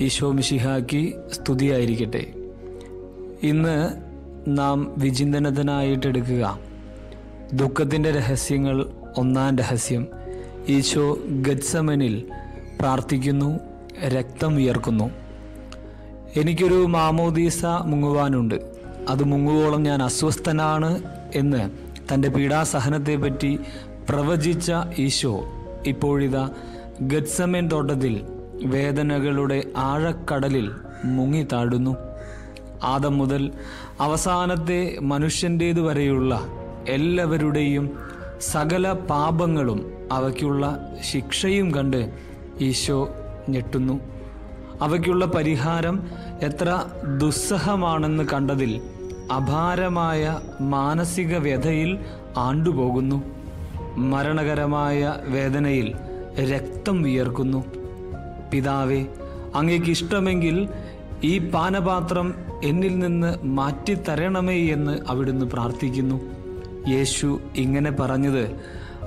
ഈശോ മിശിഹാക്കി സ്തുതിയായിരിക്കട്ടെ. ഇന്ന് നാം വിചിന്തനത്തിനായിട്ടെടുക്കുക. ദുഃഖത്തിന്റെ രഹസ്യങ്ങൾ ഒന്നാം രഹസ്യം. ഈശോ ഗത്സമനിൽ പ്രാർത്ഥിക്കുന്നു രക്തം ഉയർക്കുന്നു എനിക്കൊരു മാമോദീസ മുങ്ങുവാനുണ്ട്. അത് മുങ്ങുവോളം ഞാൻ അസ്വസ്ഥനാണ് എന്ന് തന്റെ പീഡാസഹനത്തെപ്പറ്റി പ്രവചിച്ച ഈശോ ഇപ്പോഴിതാ ഗത്സമൻ തോട്ടത്തിൽ വേദനകളുടെ ആഴക്കടലിൽ മുങ്ങി താടുന്നു ആദം മുതൽ അവസാനത്തെ മനുഷ്യന്റേതു വരെയുള്ള എല്ലാവരുടെയും സകല പാപങ്ങളും അവയ്ക്കുള്ള ശിക്ഷയും കണ്ട് ഈശോ ഞെട്ടുന്നു. അവയ്ക്കുള്ള പരിഹാരം എത്ര ദുസ്സഹമാണെന്ന് കണ്ടതിൽ അപാരമായ മാനസിക വ്യഥയിൽ ആണ്ടുപോകുന്നു. മരണകരമായ വേദനയിൽ രക്തം വിയർക്കുന്നു. പിതാവേ അങ്ങേക്ക് ഇഷ്ടമെങ്കിൽ ഈ പാനപാത്രം എന്നിൽ നിന്ന് മാറ്റിത്തരണമേ എന്ന് അവിടുന്ന് പ്രാർത്ഥിക്കുന്നു. യേശു ഇങ്ങനെ പറഞ്ഞത്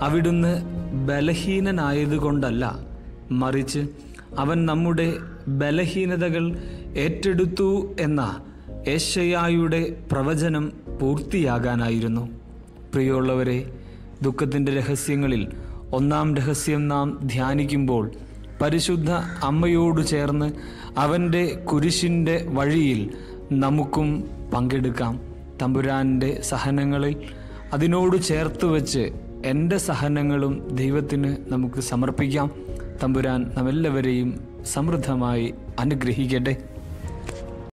അവിടുന്ന് ബലഹീനനായതുകൊണ്ടല്ല. മറിച്ച് അവൻ നമ്മുടെ ബലഹീനതകൾ ഏറ്റെടുത്തു എന്ന ഏഷയായുടെ പ്രവചനം പൂർത്തിയാകാനായിരുന്നു. പ്രിയമുള്ളവരെ ദുഃഖത്തിന്റെ രഹസ്യങ്ങളിൽ ഒന്നാം രഹസ്യം നാം ധ്യാനിക്കുമ്പോൾ പരിശുദ്ധ അമ്മയോട് ചേർന്ന് അവന്റെ കുരിശിന്റെ വഴിയിൽ നമുക്കും പങ്കെടുക്കാം. തമ്പുരാന്റെ സഹനങ്ങളിൽ അതിനോട് ചേർത്ത് വെച്ച് എന്റെ സഹനങ്ങളും ദൈവത്തിന് നമുക്ക് സമർപ്പിക്കാം. തമ്പുരാൻ നമ്മെല്ലാവരെയും സമൃദ്ധമായി അനുഗ്രഹിക്കട്ടെ.